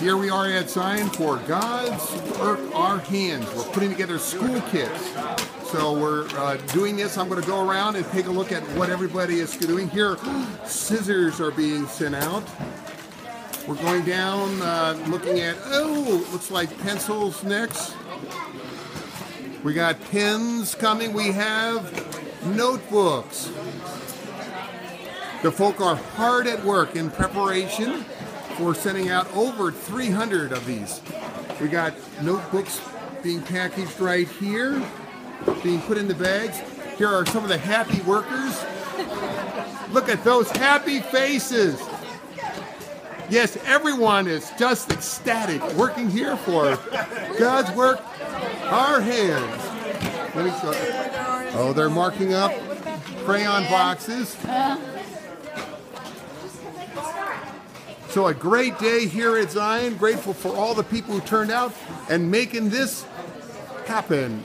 Here we are at Zion for God's work, our hands. We're putting together school kits. So we're uh, doing this. I'm going to go around and take a look at what everybody is doing. Here, scissors are being sent out. We're going down, uh, looking at, oh, looks like pencils next. We got pens coming. We have notebooks. The folk are hard at work in preparation for sending out over 300 of these. We got notebooks being packaged right here, being put in the bags. Here are some of the happy workers. Look at those happy faces. Yes, everyone is just ecstatic working here for God's work, our hands. Oh, they're marking up crayon boxes. So a great day here at Zion. Grateful for all the people who turned out and making this happen.